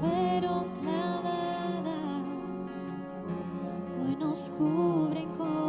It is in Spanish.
fueron clavadas, hoy nos cubren con